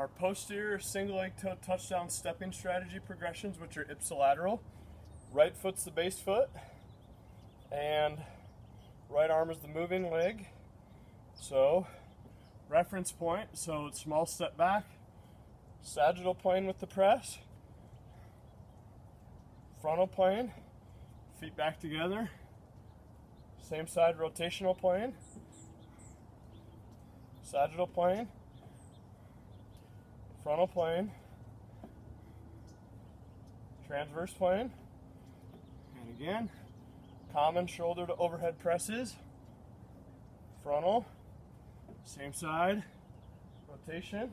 our posterior single leg toe touchdown stepping strategy progressions, which are ipsilateral. Right foot's the base foot, and right arm is the moving leg. So, reference point, so small step back, sagittal plane with the press, frontal plane, feet back together, same side rotational plane, sagittal plane, frontal plane, transverse plane, and again, common shoulder to overhead presses, frontal, same side, rotation,